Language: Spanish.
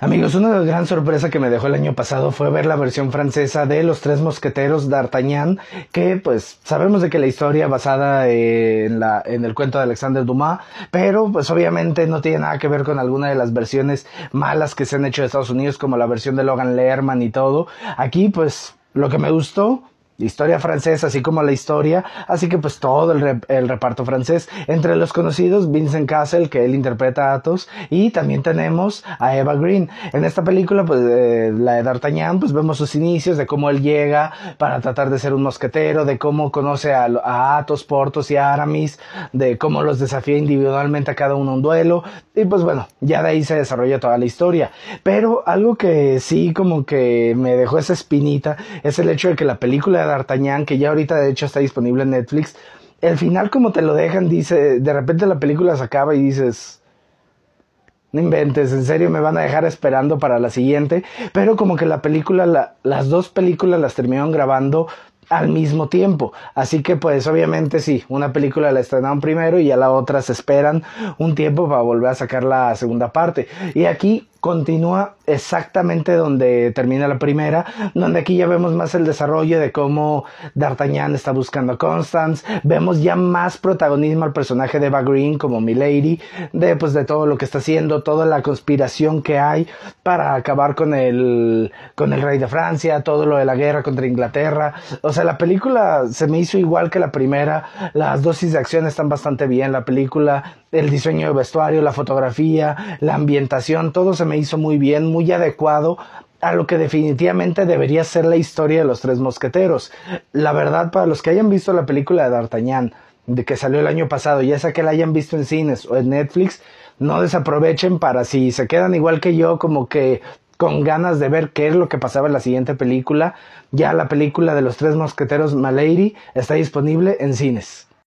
Amigos, una gran sorpresa que me dejó el año pasado fue ver la versión francesa de Los Tres Mosqueteros d'Artagnan, que pues sabemos de que la historia basada en, la, en el cuento de Alexander Dumas, pero pues obviamente no tiene nada que ver con alguna de las versiones malas que se han hecho de Estados Unidos, como la versión de Logan Lerman y todo. Aquí pues lo que me gustó historia francesa, así como la historia, así que pues todo el, el, reparto francés. Entre los conocidos, Vincent Castle, que él interpreta a Athos, y también tenemos a Eva Green. En esta película, pues eh, la de D'Artagnan, pues vemos sus inicios, de cómo él llega para tratar de ser un mosquetero, de cómo conoce a, a Athos, Portos y Aramis, de cómo los desafía individualmente a cada uno un duelo, y pues bueno, ya de ahí se desarrolla toda la historia. Pero algo que sí como que me dejó esa espinita es el hecho de que la película D'Artagnan, que ya ahorita de hecho está disponible en Netflix, el final como te lo dejan, dice, de repente la película se acaba y dices, no inventes, en serio me van a dejar esperando para la siguiente, pero como que la película, las dos películas las terminaron grabando al mismo tiempo. Así que pues obviamente sí, una película la estrenaron primero y a la otra se esperan un tiempo para volver a sacar la segunda parte. Y aquí continúa exactamente donde termina la primera, donde aquí ya vemos más el desarrollo de cómo D'Artagnan está buscando a Constance, vemos ya más protagonismo al personaje de Eva Green como Milady, de pues de todo lo que está haciendo, toda la conspiración que hay para acabar con el con el rey de Francia, todo lo de la guerra contra Inglaterra, o sea, la película se me hizo igual que la primera, las dosis de acción están bastante bien, la película, el diseño de vestuario, la fotografía, la ambientación, todo se me hizo muy bien, muy adecuado a lo que definitivamente debería ser la historia de los tres mosqueteros. La verdad, para los que hayan visto la película de D'Artagnan, de que salió el año pasado, ya sea que la hayan visto en cines o en Netflix, no desaprovechen para si se quedan igual que yo, como que con ganas de ver qué es lo que pasaba en la siguiente película, ya la película de los tres mosqueteros Malady está disponible en cines.